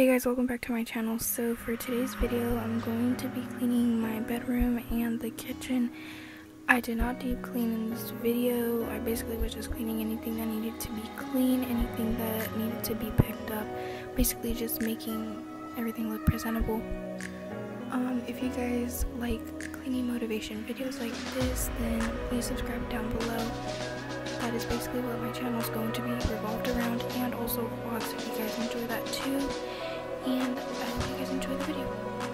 Hey guys, welcome back to my channel. So for today's video, I'm going to be cleaning my bedroom and the kitchen. I did not deep clean in this video. I basically was just cleaning anything that needed to be clean, anything that needed to be picked up. Basically just making everything look presentable. Um, if you guys like cleaning motivation videos like this, then please subscribe down below. That is basically what my channel is going to be revolved around, and also vlogs if you guys enjoy that too. And I hope you guys enjoy the video.